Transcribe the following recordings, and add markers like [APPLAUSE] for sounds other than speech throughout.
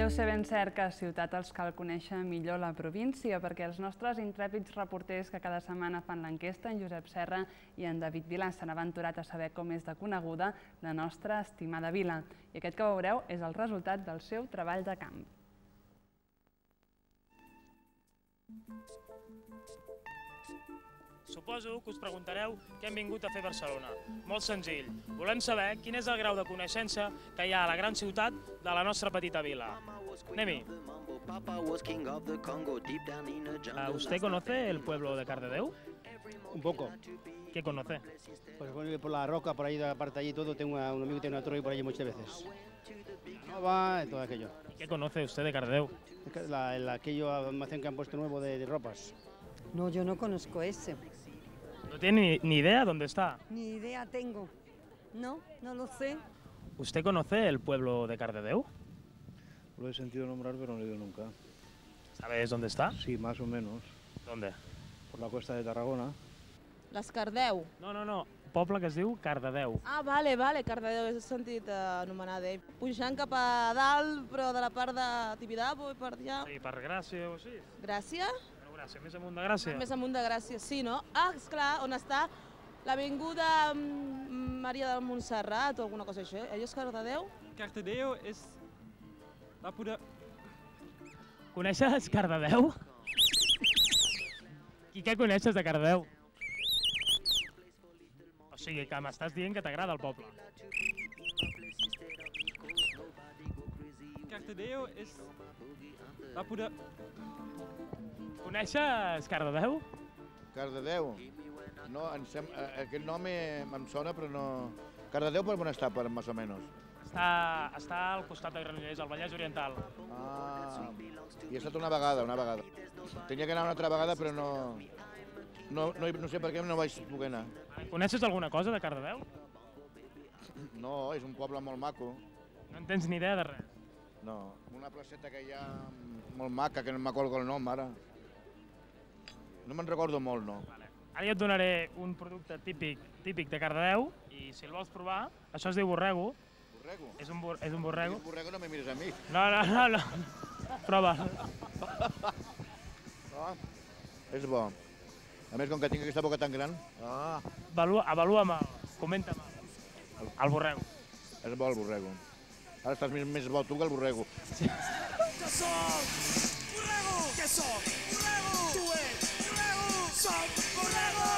Deu ser ben cert que a Ciutat els cal conèixer millor la província, perquè els nostres intrèpids reporters que cada setmana fan l'enquesta, en Josep Serra i en David Vila, s'han aventurat a saber com és de coneguda la nostra estimada vila. I aquest que veureu és el resultat del seu treball de camp. Suposo que us preguntareu què hem vingut a fer a Barcelona. Molt senzill. Volem saber quin és el grau de coneixença que hi ha a la gran ciutat de la nostra petita vila. Anem-hi. Uh, ¿Usted conoce el pueblo de Cardedeu? Un poco. ¿Qué conoce? Pues bueno, por la roca, por ahí, de la parte allí, todo. Tengo una- un amigo que tiene una torre por allí muchas veces. Nova, y todo aquello. ¿Y ¿Qué conoce usted de Cardedeu? La, el, aquello almacén que han puesto nuevo de, de ropas. No, yo no conozco ese. No tiene ni, ni idea dónde está. Ni idea tengo. No, no lo sé. ¿Usted conoce el pueblo de Cardedeu? Lo he sentido nombrar, pero no he ido nunca. ¿Sabes dónde está? Sí, más o menos. ¿Dónde? Por la costa de Tarragona. L'Escardeu. No, no, no. Poble que es diu Cardedeu. Ah, vale, vale, Cardedeu, he sentit eh, anomenar d'ell. Pujant cap a dalt, però de la part de Tibidabo i per allà. Sí, per Gràcia o així. Gràcia? Gràcia, més amunt de Gràcia. Més amunt de Gràcia, sí, no? Ah, esclar, on està l'avinguda mm, Maria del Montserrat o alguna cosa així. Allò és Cardedeu? Cardedeu és la pura... Coneixes Cardedeu? I què coneixes de Cardedeu? O sigui, que m'estàs dient que t'agrada el poble. Cardedeu és la pura... Coneixes Cardedeu? Cardedeu. No, em sem... eh, aquest nom eh, em sona, però no... Cardedeu per on està, per més o menys? Està, està al costat de Granollers, al Vallès Oriental. Ah, hi he estat una vegada, una vegada. Tenia que anar una altra vegada, però no... No, no, no sé per què no vaig poder anar. Coneixes alguna cosa de Cardedeu? No, és un poble molt maco. No en tens ni idea de res. No, una placeta que hi ha molt maca, que no m'acordo el nom ara. No me'n recordo molt, no. Ara jo et donaré un producte típic, típic de Cardedeu i si el vols provar, això es diu borrego. Borrego? És un, bor és un borrego. Si borrego no me mires a mi. No, no, no, no. Prova. No? [LAUGHS] És bo. A més, com que tinc aquesta boca tan gran... Ah, Avalua, avalua'm, el- comenta'm el, el borrego. és bo el borrego. Ara estàs més, més bo tu que el borrego. [LAUGHS] Que som borrego! Que som Som borrego!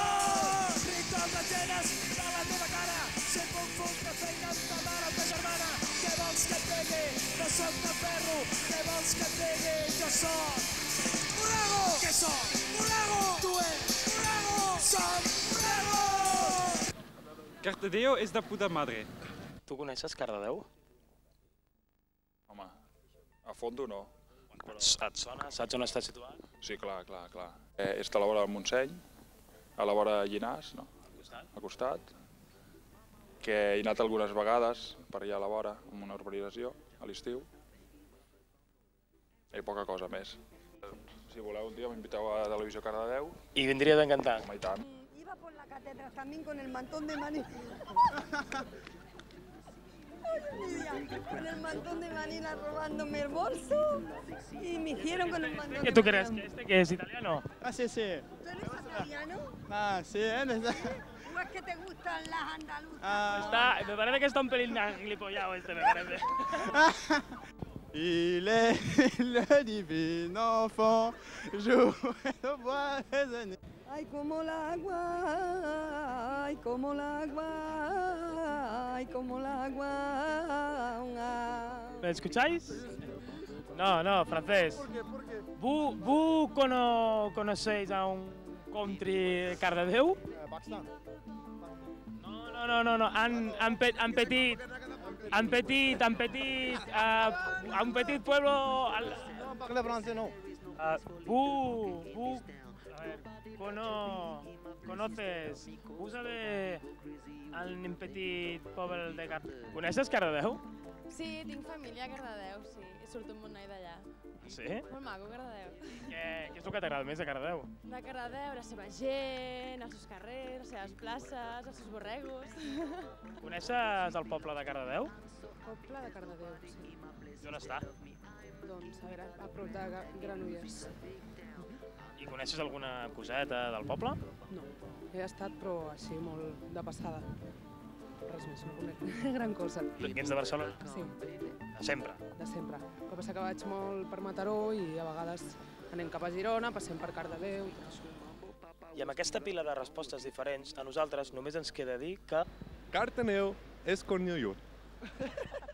Ricos de genes de la teva cara sempre un fum que feina amb ta mare o ta germana què vols que et digui? No som de ferro què vols que et digui? Jo soc borrego! Que som borrego! Tu ets borrego! Som borrego! Cardedeu és de puta madre. Tu coneixes Cardedeu? Home, a fondo no. Però et sona? Saps on està situat? Sí, clar, clar, clar. Eh, està a la vora del Montseny, a la vora de Llinars, no? Al costat? Al costat. Que he anat algunes vegades per allà a la vora, amb una urbanització, a l'estiu. I poca cosa més. Si voleu un dia m'inviteu a Televisió Cardedeu. I vindria d'encantar. Home, i tant. Iba por la cátedra también con el mantón de maní. con el mantón de manila robándome el bolso y me hicieron con el mantón ¿Qué de tú crees? manila. ¿Que este que es italiano? Ah, sí, sí. ¿Tú eres italiano? Ah, sí, ¿eh? ¿O es que te gustan las andaluzas? Ah, Está, me parece que está un pelín gilipollado este, me parece. [LAUGHS] Il est le divin enfant, joue bois des années. Ay, como el agua, ay, como el agua, ay, como el agua. ¿Me escucháis? No, no, francés. ¿Vous, vous cono, conocéis a un country de Cardedeu? No, no, no, no, no. En, en, pe, en petit, en petit, en petit, uh, un petit pueblo... Al, Non, parle français, non. uh, vous, a ver, cono, conoces, vous savez un petit poble de Cardedeu? Coneixes Cardedeu? Sí, tinc família a Cardedeu, sí. I surto amb un noi d'allà. Sí? Molt maco, Cardedeu. Què, què és el que t'agrada més de Cardedeu? De Cardedeu, la seva gent, els seus carrers, les seves places, els seus borregos. [LAUGHS] Coneixes el poble de Cardedeu? Poble de Cardedeu, sí. I on està? Doncs, a a prop de Granollers. I coneixes alguna coseta del poble? No, he estat però així molt de passada. Res més, no conec [LAUGHS] gran cosa. I ets de Barcelona? Sí, De sempre. de sempre. El que passa que vaig molt per Mataró i a vegades anem cap a Girona, passem per Cardedeu i tot això. I amb aquesta pila de respostes diferents, a nosaltres només ens queda dir que... Carteneu és cornellut. [LAUGHS]